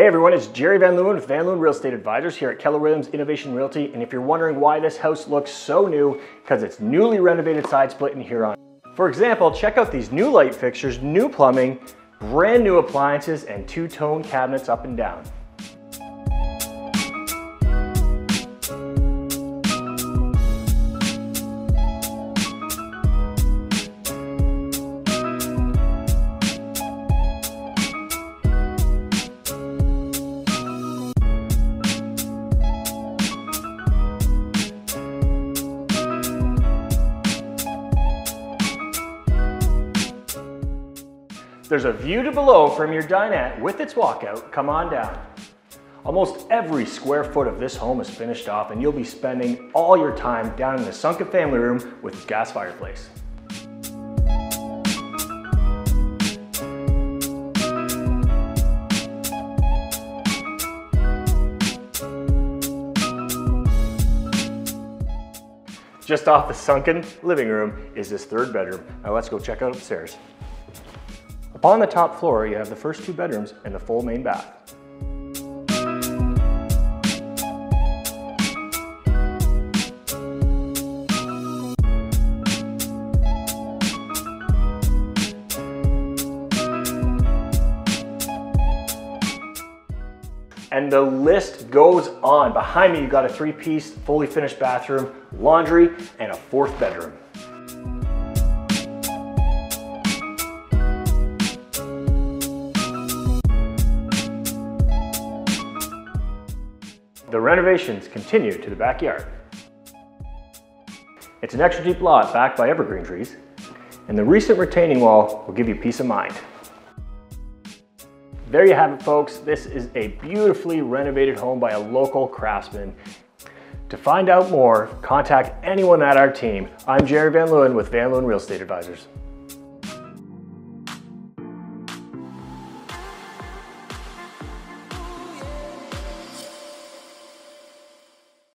Hey everyone, it's Jerry Van Leeuwen with Van Leeuwen Real Estate Advisors here at Keller Williams Innovation Realty. And if you're wondering why this house looks so new, because it's newly renovated side split in Huron. For example, check out these new light fixtures, new plumbing, brand new appliances, and two-tone cabinets up and down. There's a view to below from your dinette with its walkout. Come on down. Almost every square foot of this home is finished off and you'll be spending all your time down in the sunken family room with gas fireplace. Just off the sunken living room is this third bedroom. Now let's go check out upstairs. On the top floor, you have the first two bedrooms and the full main bath. And the list goes on. Behind me, you've got a three-piece, fully finished bathroom, laundry, and a fourth bedroom. The renovations continue to the backyard. It's an extra deep lot backed by evergreen trees, and the recent retaining wall will give you peace of mind. There you have it folks, this is a beautifully renovated home by a local craftsman. To find out more, contact anyone at our team. I'm Jerry Van Leeuwen with Van Leeuwen Real Estate Advisors.